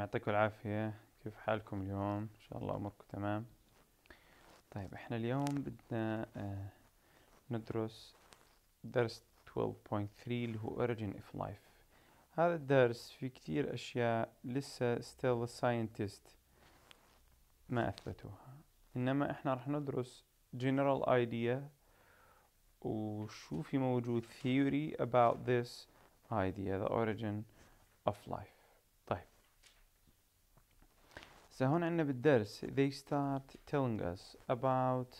يعطيكم العافية. كيف حالكم اليوم؟ إن شاء الله أموركم تمام. طيب إحنا اليوم بدنا آه، ندرس درس 12.3 اللي هو Origin of Life. هذا الدرس في كتير أشياء لسه still scientist ما أثبتوها. إنما إحنا رح ندرس general idea وشو في موجود theory about this idea the origin of life. هون عندنا بالدرس they start telling us about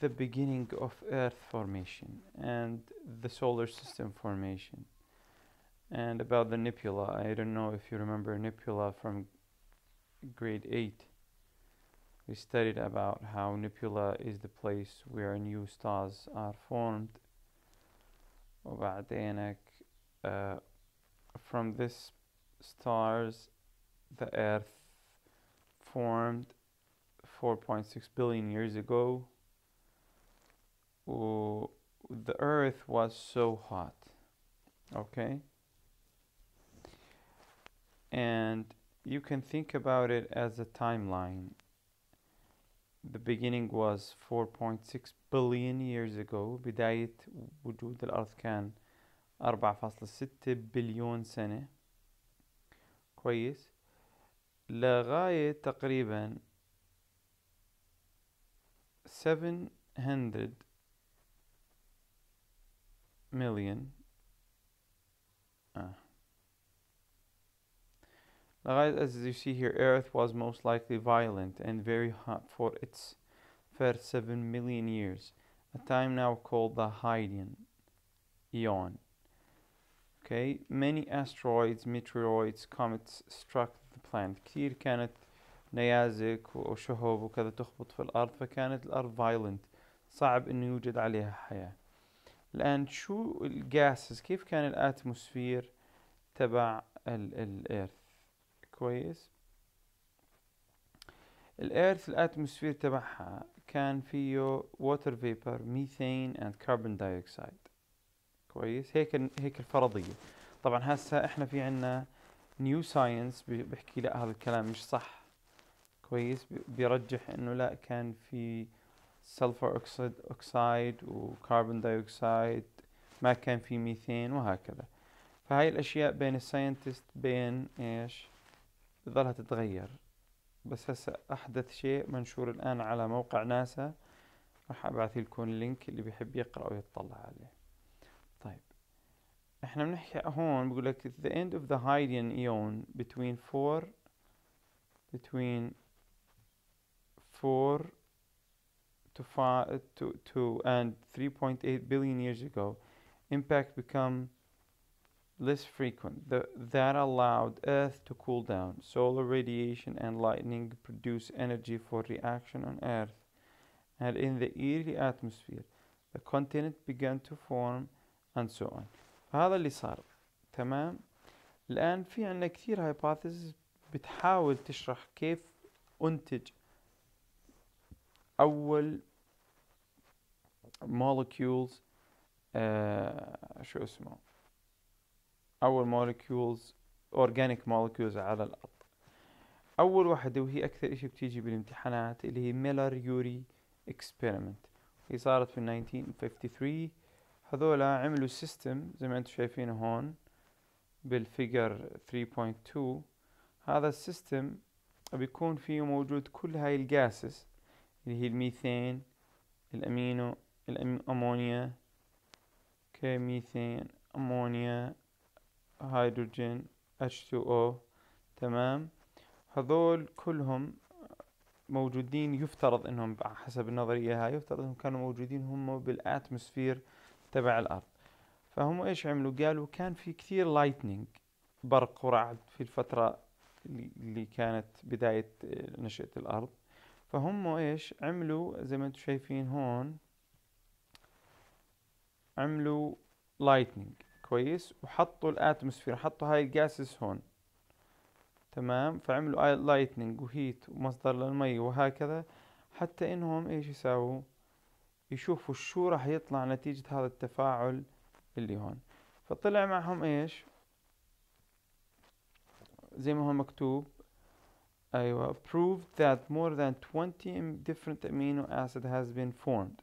the beginning of earth formation and the solar system formation and about the nebula I don't know if you remember nebula from grade 8 we studied about how nebula is the place where new stars are formed وبعدينك uh, from this stars the earth formed 4.6 billion years ago the earth was so hot okay and you can think about it as a timeline the beginning was 4.6 billion years ago بداية وجود الأرض كان 4.6 بليون سنة كويس لغاية تقريبا 700 million آه. as you see here Earth was most likely violent and very hot for its first 7 million years a time now called the Hadean Eon okay many asteroids meteoroids comets struck planet كثير كانت نيازك وشهب وكذا تخبط في الأرض فكانت الأرض violent. صعب إنه يوجد عليها حياة. الآن شو الجاسز كيف كان الأتموسفير تبع الإيرث كويس. ال Earth ال atmosphere تبعها كان فيه water vapor methane and carbon dioxide كويس. هيك هيك الفرضية. طبعا هسه إحنا في عنا new science بيحكي لا هذا الكلام مش صح. كويس. بيرجح إنه لا كان في sulfur oxide oxide و carbon dioxide ما كان في ميثين وهكذا. فهاي الأشياء بين ال scientists بين إيش؟ بظلها تتغير. بس هسه أحدث شيء منشور الآن على موقع ناسا. راح أبعث لكم اللينك اللي بيحب يقرأ ويطلع عليه. احنا بنحكي هون بقول لك the end of the Hadean eon between 4 between 4 to 5 to, to and 3.8 billion years ago impact become less frequent the, that allowed earth to cool down solar radiation and lightning produce energy for reaction on earth and in the early atmosphere the continent began to form and so on فهذا اللي صار تمام؟ الآن في عنا كثير هايبوثيسز بتحاول تشرح كيف أنتج أول molecules آه شو اسمه؟ أول molecules organic molecules على الأرض. أول واحدة وهي أكثر إشي بتيجي بالامتحانات اللي هي ميلر يوري experiment. هي صارت في 1953 هذولا عملوا system زي ما أنتم شايفينه هون بال figure 3.2 هذا ال system بيكون فيه موجود كل هاي ال gases اللي هي ال methane ال amino الأمونيا ك methane أمونيا هيدروجين H2O تمام؟ هذول كلهم موجودين يفترض إنهم حسب النظرية هاي يفترض إنهم كانوا موجودين هم بال atmosphere تبع الأرض. فهم إيش عملوا؟ قالوا كان في كثير lightning برق ورعد في الفترة اللي كانت بداية نشأة الأرض. فهم إيش عملوا؟ زي ما أنتم شايفين هون عملوا lightning كويس وحطوا ال atmosphere حطوا هاي ال gases هون. تمام؟ فعملوا lightning وهيت ومصدر للمي وهكذا حتى إنهم إيش يساووا؟ يشوفوا شو راح يطلع نتيجة هذا التفاعل اللي هون. فطلع معهم إيش؟ زي ما هو مكتوب. أيوة. Proved that more than 20 different amino acid has been formed.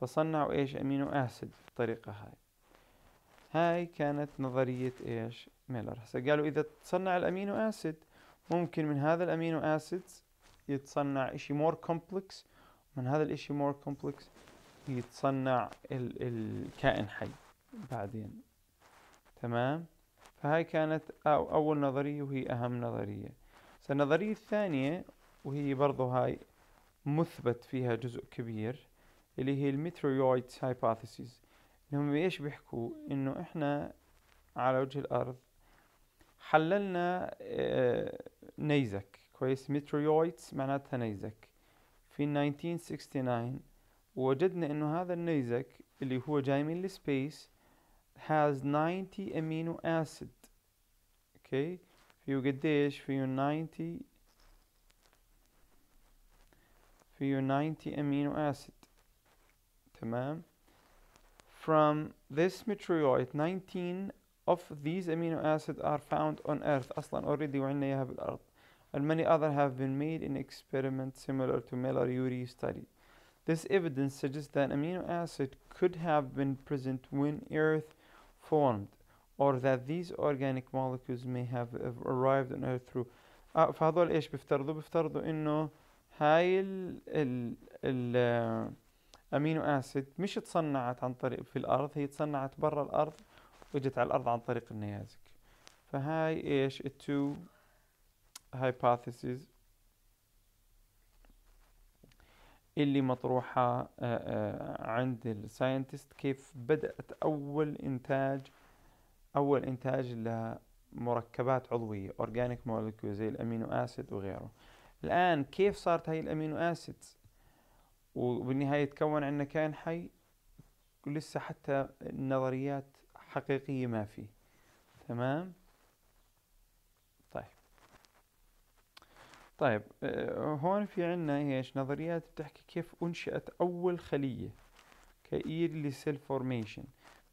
فصنعوا إيش amino acid بالطريقة هاي. هاي كانت نظرية إيش؟ ميلر. هسه قالوا إذا تصنع ال amino acid ممكن من هذا ال amino acid يتصنع إشي more complex من هذا الإشي more complex يتصنع ال الكائن حي بعدين. تمام؟ فهاي كانت أو أول نظرية وهي أهم نظرية. النظرية الثانية وهي برضو هاي مثبت فيها جزء كبير اللي هي ال meteoroids hypothesis انهم إيش بيحكوا؟ إنه إحنا على وجه الأرض حللنا آه، نيزك. كويس؟ meteoroids معناتها نيزك. في 1969 ووجدنا انه هذا النيزك اللي هو جاي من السبيس has 90 amino acid اوكي فيه قديش فيه 90 فيه 90 amino acid تمام from this meteoroid 19 of these amino acids are found on earth اصلا already وعندنا اياها بالارض and many other have been made in experiments similar to Miller-Urey study this evidence suggests that amino acid could have been present when earth formed or that these organic molecules may have arrived on earth through آه فهذول ايش بيفترضوا بيفترضوا انه هاي ال ال ال امينو اسيد مش تصنعت عن طريق في الارض هي تصنعت برا الارض واجت على الارض عن طريق النيازك فهاي ايش التو hypotheses اللي مطروحة آه، آه، عند ال scientists كيف بدأت أول إنتاج أول إنتاج لمركبات عضوية organic molecules زي ال amino acid وغيره. الآن كيف صارت هاي ال amino acids؟ وبالنهاية تكون عندنا كائن حي ولسه حتى النظريات حقيقية ما في. تمام طيب طيب آه، هون في عنا إيش؟ نظريات بتحكي كيف أنشأت أول خلية ك early cell formation.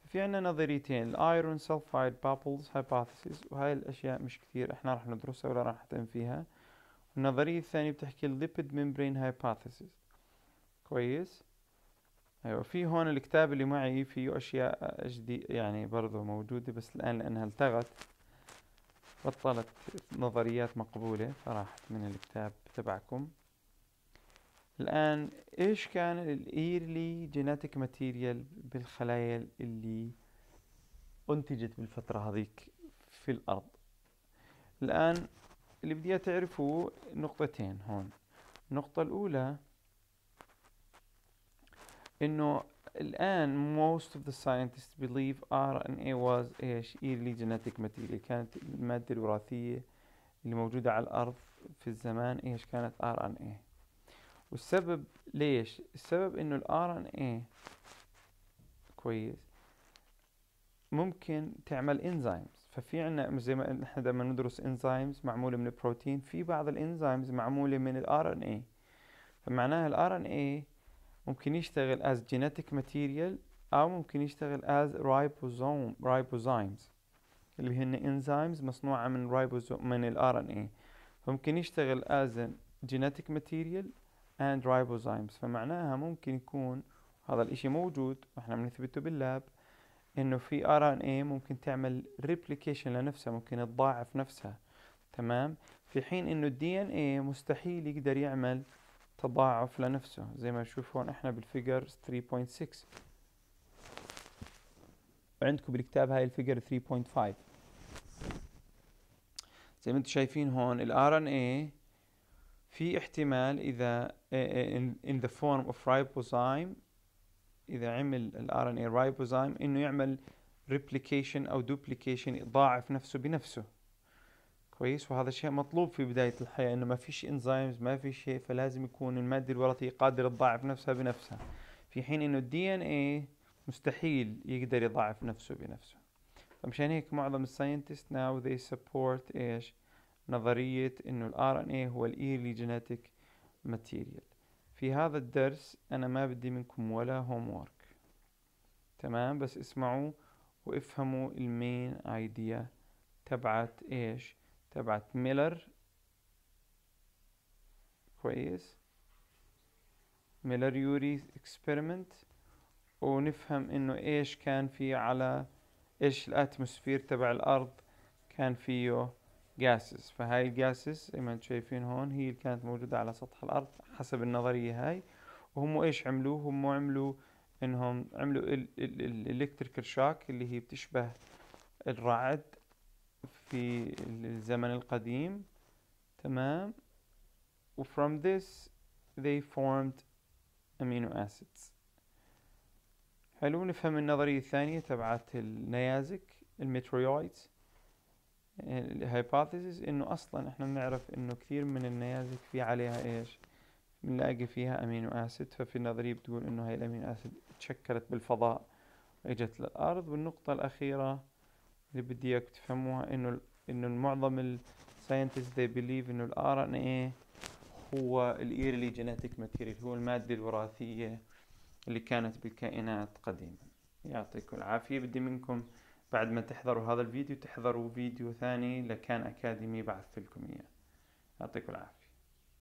في عنا نظريتين ال iron sulfide bubbles hypothesis وهاي الأشياء مش كثير إحنا راح ندرسها ولا راح نهتم فيها. النظرية الثانية بتحكي ال lipid membrane hypothesis. كويس؟ أيوه في هون الكتاب اللي معي فيه أشياء جديد يعني برضو موجودة بس الآن لأنها التغت. بطلت نظريات مقبولة فراحت من الكتاب تبعكم. الآن إيش كان ال early genetic material بالخلايا اللي أنتجت بالفترة هذيك في الأرض؟ الآن اللي بدي تعرفوا نقطتين هون. النقطة الأولى إنه الآن most of the scientists believe RNA was إيش؟ early genetic material. كانت المادة الوراثية اللي موجودة على الأرض في الزمان إيش؟ كانت RNA والسبب ليش؟ السبب إنه ال RNA كويس. ممكن تعمل انزيمز ففي عنا زي ما نحن لما ندرس انزيمز معمولة من البروتين. في بعض الانزيمز معمولة من ال RNA فمعناها ال RNA ممكن يشتغل as genetic material أو ممكن يشتغل as ribosome ribozymes اللي هن enzymes مصنوعة من ribosome من ال RNA فممكن يشتغل as genetic material and ribozymes. فمعناها ممكن يكون هذا الإشي موجود وإحنا بنثبته باللاب إنه في RNA ممكن تعمل replication لنفسها ممكن تضاعف نفسها. تمام؟ في حين إنه ال DNA مستحيل يقدر يعمل تضاعف لنفسه زي ما نشوف هون إحنا بال figure 3.6 عندكم بالكتاب هاي ال figure 3.5 زي ما أنتم شايفين هون ال RNA في احتمال إذا in the form of ribozyme إذا عمل ال RNA ribozyme إنه يعمل replication أو duplication يضاعف نفسه بنفسه. كويس وهذا الشيء مطلوب في بداية الحياة إنه ما فيش enzymes ما في شيء فلازم يكون المادة الوراثية قادرة تضاعف نفسها بنفسها في حين إنه ال DNA مستحيل يقدر يضاعف نفسه بنفسه. فمشان هيك معظم ال scientists now they support إيش؟ نظرية إنه ال RNA هو ال early genetic material في هذا الدرس أنا ما بدي منكم ولا هوم تمام؟ بس اسمعوا وافهموا ال main idea تبعت إيش؟ تبعت ميلر. كويس. ميلر يوري experiment ونفهم إنه إيش كان في على إيش ال atmosphere تبع الأرض كان فيه gases فهاي ال gases زي ما أنتم شايفين هون هي اللي كانت موجودة على سطح الأرض حسب النظرية هاي. وهم إيش عملوا هم عملوا إنهم عملوا ال electrical shock اللي هي بتشبه الرعد. في الزمن القديم. تمام. و from this they formed amino acids. حلو. نفهم النظرية الثانية تبعت النيازك ال meteoroids ال hypothesis إنه أصلا إحنا بنعرف إنه كثير من النيازك في عليها إيش؟ بنلاقي فيها amino acid. ففي النظرية بتقول إنه هاي ال amino acid تشكلت بالفضاء واجت للأرض. والنقطة الأخيرة اللي بدي اياك تفهموها إنه إنه معظم ال scientists they believe إنه ال RNA هو ال early genetic material هو المادة الوراثية اللي كانت بالكائنات قديما. يعطيكم العافية. بدي منكم بعد ما تحضروا هذا الفيديو تحضروا فيديو ثاني ل Khan Academy بعث لكم إياه. يعطيكم العافية.